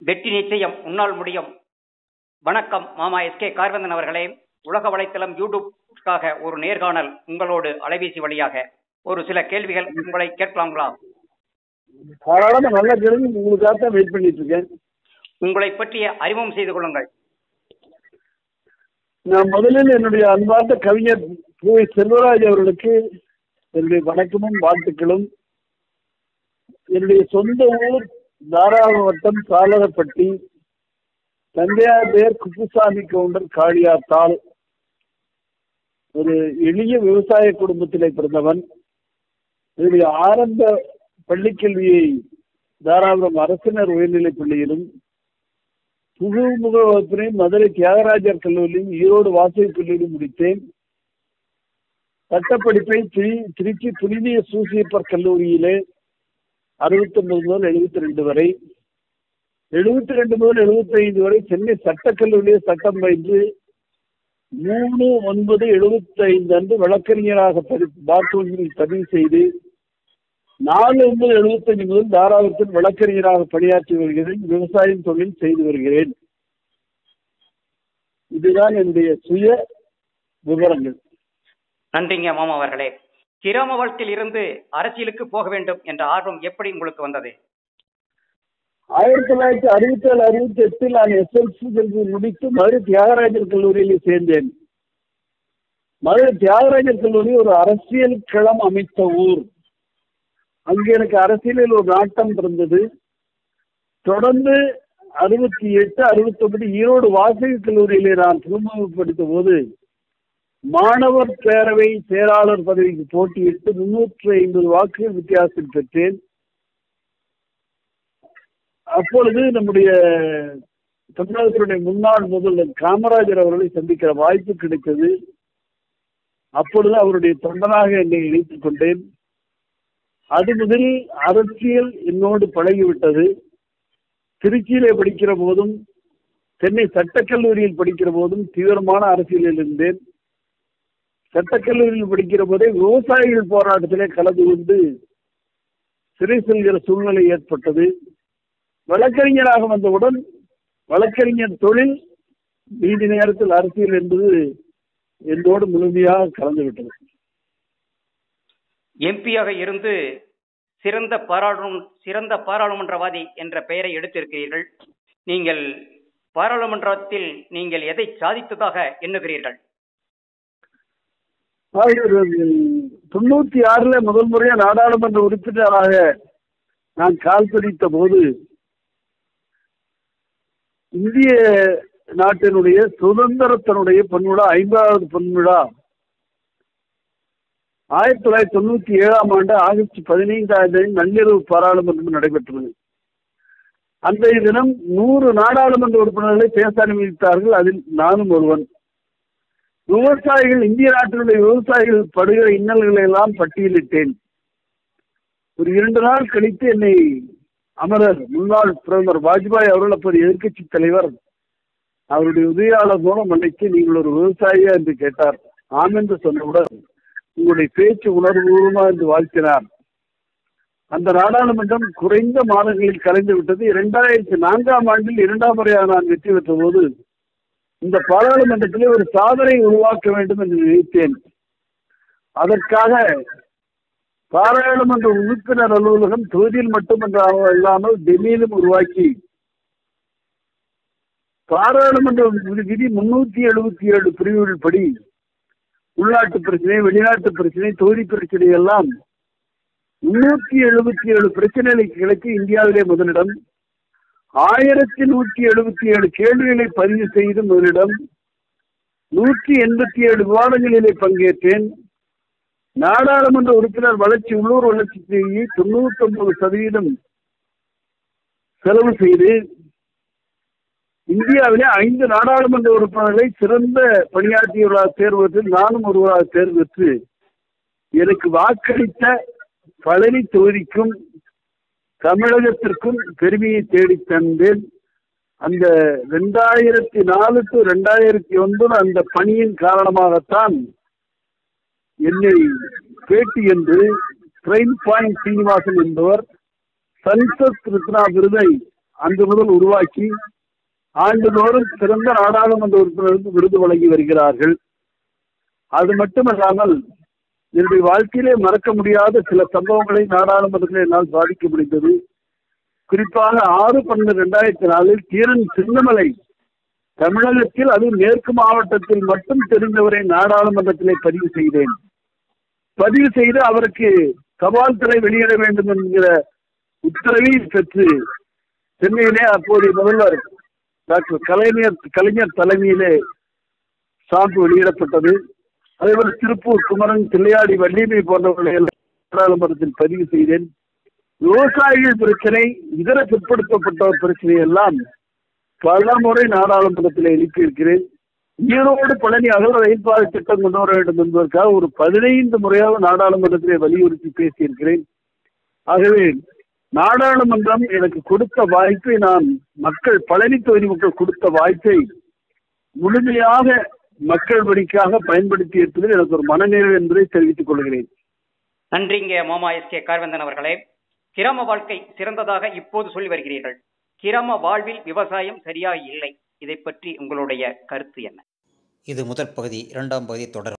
வெற்றி நிச்சயம் உன்னால் முடியும். வணக்கம் மாமா எஸ் கே கார்வந்தன் அவர்களே. உலக வலைத்தளம் யூடியூப்காக ஒரு நேர்காணல் உங்களோடு அலைபேசி வழியாக. ஒரு சில கேள்விகள் உங்களை கேட்கலாங்களா? தாராளமா நல்லா கேளுங்க உங்களுக்காக தான் வெயிட் பண்ணிட்டு இருக்கேன். உங்களை பற்றிய அறிமுகம் செய்து கொள்ளுங்கள். நான் முதலில் என்னுடைய அன்பார்ந்த கவிஞர் பூ செல்வராஜ் அவர்களுக்கு என்னுடைய வணக்கமும் வாழ்த்துக்களும். என்னுடைய சொந்த ஊர் தாராளவட்டம் சாலரப்பட்டி தந்தையார் பேர் குப்புசாமி கவுண்டர் காளியாத்தாள். ஒரு எளிய விவசாய குடும்பத்திலே பிறந்தவன். என்னுடைய ஆரம்ப பள்ளிக்கல்வியை தாராபுரம் அரசினர் உயர்நிலைப் பள்ளியிலும் புகுமுக வகுப்பினை மதுரை தியாகராஜர் கல்லூரியிலும் ஈரோடு வாசகி கல்லூரியிலும் முடித்தேன். சட்டப்படிப்பை திரு- திருச்சி புனிதிய சூசியப்பர் கல்லூரியிலே அறுபத்தி ஒன்பது முதல் எழுபத்தி ரெண்டு வரை. எழுபத்தி ரெண்டு முதல் எழுபத்தி ஐந்து வரை சென்னை சட்டக்கல்லூரிய சட்டம் பயின்று மூணு ஒன்பது எழுபத்தி ஐந்து அன்று வழக்கறிஞராக பதி பாத்ரூமில் பதிவு செய்து நாலு ஒன்பது எழுபத்தஞ்சு முதல் தாராளத்தில் வழக்கறிஞராக பணியாற்றி வருகிறேன் விவசாயம் தொழில் செய்து வருகிறேன். இதுதான் என்னுடைய சுய விவரங்கள். நன்றிங்க மாமா அவர்களே. கிராம வாழ்க்கையில் இருந்து அரசியலுக்கு போக வேண்டும் என்ற ஆர்வம் எப்படி உங்களுக்கு வந்தது? ஆயிரத்தி தொள்ளாயிரத்தி அறுபத்தி ஏழு அறுபத்தி எட்டில் நான் எஸ்எல்சி கல்வி முடித்து மதுரை தியாகராஜர் கல்லூரியில் சேர்ந்தேன். மதுரை தியாகராஜர் கல்லூரி ஒரு அரசியல் களம் அமைத்த ஊர். அங்கே எனக்கு அரசியலில் ஒரு நாட்டம் இருந்தது. தொடர்ந்து அறுபத்தி எட்டு அறுபத்தி ஒன்பது ஈரோடு வாசகி கல்லூரியிலே நான் திரும்ப படித்த போது மாணவர் பேரவை செயலாளர் பதவிக்கு போட்டியிட்டு முன்னூற்றி ஐம்பது வாக்குகள் வித்தியாசம் பெற்றேன். அப்பொழுது நம்முடைய தமிழகத்தினுடைய முன்னாள் முதல்வர் காமராஜர் அவர்களை சந்திக்கிற வாய்ப்பு கிடைத்தது. அப்பொழுது அவருடைய தொண்டனாக என்னை இணைத்துக் கொண்டேன். அது முதல் அரசியல் என்னோடு பழகிவிட்டது. திருச்சியிலே படிக்கிற போதும் சென்னை சட்டக்கல்லூரியில் படிக்கிற போதும் தீவிரமான அரசியலில் இருந்தேன். சட்டக்கல்லூரியில் படிக்கிற போதே விவசாயிகள் போராட்டத்திலே கலந்து கொண்டு சிறை செல்கிற சூழ்நிலை ஏற்பட்டது. வழக்கறிஞராக வந்தவுடன் வழக்கறிஞர் தொழில் நீதி நேரத்தில் அரசியல் என்பது என்னோடு முழுமையாக கலந்துவிட்டது எம்பியாக இருந்து சிறந்த பாராளும் சிறந்த பாராளுமன்றவாதி என்ற பெயரை எடுத்திருக்கிறீர்கள். நீங்கள் பாராளுமன்றத்தில் நீங்கள் எதை சாதித்ததாக எண்ணுகிறீர்கள்? தொண்ணூத்தி ஆறுல முதல் முறையா நாடாளுமன்ற உறுப்பினராக நான் கால் பதித்த போது இந்திய நாட்டினுடைய சுதந்திரத்தினுடைய பொன்விழா ஐம்பதாவது பொன்விழா ஆயிரத்தி தொள்ளாயிரத்தி தொண்ணூத்தி ஏழாம் ஆண்டு ஆகஸ்ட் பதினைந்தாம் தேதி நள்ளிரவு பாராளுமன்றம் நடைபெற்றது. அன்றைய தினம் நூறு நாடாளுமன்ற உறுப்பினர்களை பேச அனுமதித்தார்கள். அதில் நானும் ஒருவன். விவசாயிகள் இந்திய நாட்டினுடைய விவசாயிகள் படுகிற இன்னல்களை எல்லாம் பட்டியலிட்டேன். ஒரு இரண்டு நாள் கழித்து என்னை அமரர் முன்னாள் பிரதமர் வாஜ்பாய் அவர்கள் அப்போது எதிர்கட்சி தலைவர் அவருடைய உதவியாளர் மூலம் அன்னைக்கு நீங்கள் ஒரு விவசாயியா என்று கேட்டார். ஆம் என்று சொன்னவுடன் உங்களுடைய பேச்சு உணர்வுபூர்வமா என்று வாழ்த்தினார். அந்த நாடாளுமன்றம் குறைந்த மாதங்களில் கலைந்து விட்டது. இரண்டாயிரத்தி நான்காம் ஆண்டில் இரண்டாம் முறையாக நான் வெற்றி பெற்ற போது இந்த பாராளுமன்றத்தில் ஒரு சாதனை உருவாக்க வேண்டும் என்று நினைத்தேன். அதற்காக பாராளுமன்ற உறுப்பினர் அலுவலகம் தொகுதியில் மட்டுமன்ற இல்லாமல் டெல்லியிலும் உருவாக்கி பாராளுமன்ற விதி முன்னூத்தி எழுபத்தி ஏழு பிரிவுகள் படி உள்நாட்டு பிரச்சனை வெளிநாட்டு பிரச்சனை தொகுதி பிரச்சனை எல்லாம் முன்னூத்தி எழுபத்தி ஏழு பிரச்சனைகளை கிழக்கு இந்தியாவிலே முதலிடம். ஆயிரத்தி நூற்றி எழுபத்தி ஏழு கேள்விகளை பதிவு செய்து முதலிடம் நூற்றி எண்பத்தி ஏழு விவாதங்களிலே பங்கேற்றேன். நாடாளுமன்ற உறுப்பினர் வளர்ச்சி உள்ளூர் வளர்ச்சி செய்தி தொண்ணூத்தி ஒன்பது சதவீதம் செலவு செய்து இந்தியாவிலே ஐந்து நாடாளுமன்ற உறுப்பினர்களை சிறந்த பணியாற்றியவர்களாக தேர்வதில் நானும் ஒருவராக தேர்வு பெற்று எனக்கு வாக்களித்த பழனி தொகுதிக்கும் தமிழகத்திற்கும் பெருமையை தேடி தந்தேன். அந்த ரெண்டாயிரத்தி நாலு டு ரெண்டாயிரத்தி ஒன்பது அந்த பணியின் காரணமாகத்தான் என்னை பேட்டி என்று ட்ரெயின் பாயிண்ட் சீனிவாசன் என்பவர் சன்சத் ரத்னா விருதை அன்று முதல் உருவாக்கி ஆண்டுதோறும் சிறந்த நாடாளுமன்ற உறுப்பினருக்கு விருது வழங்கி வருகிறார்கள். அது மட்டுமல்லாமல் என்னுடைய வாழ்க்கையிலே மறக்க முடியாத சில சம்பவங்களை நாடாளுமன்றத்தில் என்னால் சாதிக்க முடிந்தது. குறிப்பாக ஆறு பன்னெண்டு ரெண்டாயிரத்தி நாலில் தீரன் சின்னமலை தமிழகத்தில் அது மேற்கு மாவட்டத்தில் மட்டும் தெரிந்தவரை நாடாளுமன்றத்திலே பதிவு செய்தேன். பதிவு செய்து அவருக்கு தபால் வெளியிட வேண்டும் என்கிற உத்தரவை பெற்று சென்னையிலே அப்போதைய முதல்வர் டாக்டர் கலைஞர் கலைஞர் தலைமையிலே சான்று வெளியிடப்பட்டது. அதேபோல திருப்பூர் குமரன் தில்லையாடி வள்ளிமை போன்றவர்களை எல்லாம் நாடாளுமன்றத்தில் பதிவு செய்தேன். விவசாயிகள் பிரச்சனை இதர பிற்படுத்தப்பட்டவர் பிரச்சனை எல்லாம் பல முறை நாடாளுமன்றத்தில் எழுப்பியிருக்கிறேன். ஈரோடு பழனி அகல ரயில் பாதை திட்டம் கொண்டு வர வேண்டும் என்பதற்காக ஒரு பதினைந்து முறையாக நாடாளுமன்றத்திலே வலியுறுத்தி பேசியிருக்கிறேன். ஆகவே நாடாளுமன்றம் எனக்கு கொடுத்த வாய்ப்பை நான் மக்கள் பழனி தொகுதி மக்கள் கொடுத்த வாய்ப்பை முழுமையாக மக்கள் பணிக்காக பயன்படுத்தி இருப்பதில் எனக்கு ஒரு மனநிறைவு என்பதை தெரிவித்துக் கொள்கிறேன். நன்றிங்க மாமா எஸ் கே கார்வந்தன் அவர்களே. கிராம வாழ்க்கை சிறந்ததாக இப்போது சொல்லி வருகிறீர்கள். கிராம வாழ்வில் விவசாயம் சரியாக இல்லை. இதை பற்றி உங்களுடைய கருத்து என்ன? இது முதற் பகுதி இரண்டாம் பகுதி தொடரும்.